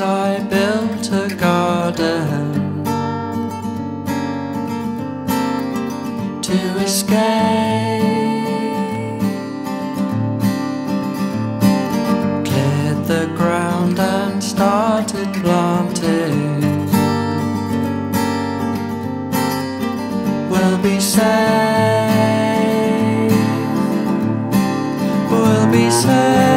I built a garden to escape. Cleared the ground and started planting. We'll be safe. We'll be safe.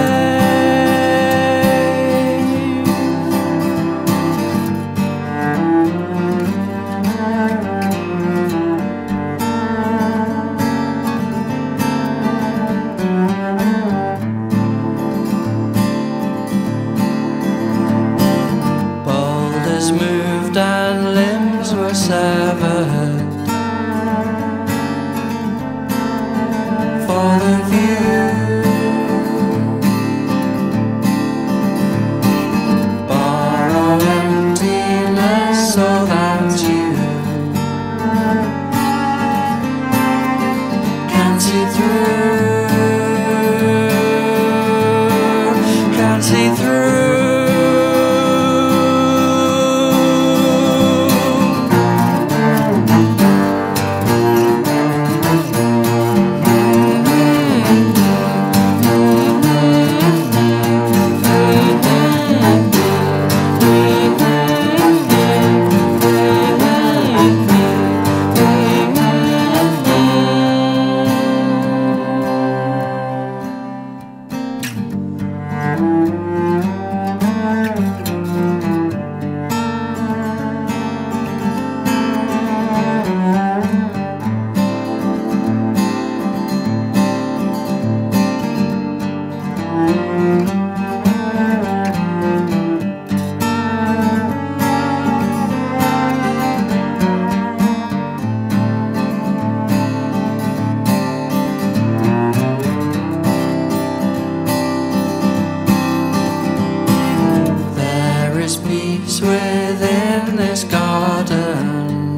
seven. within this garden.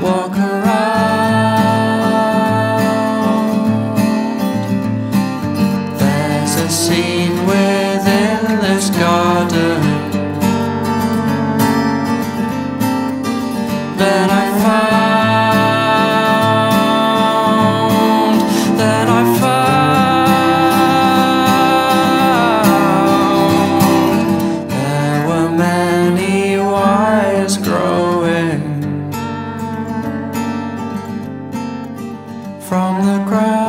Walk around, there's a sea. from the ground.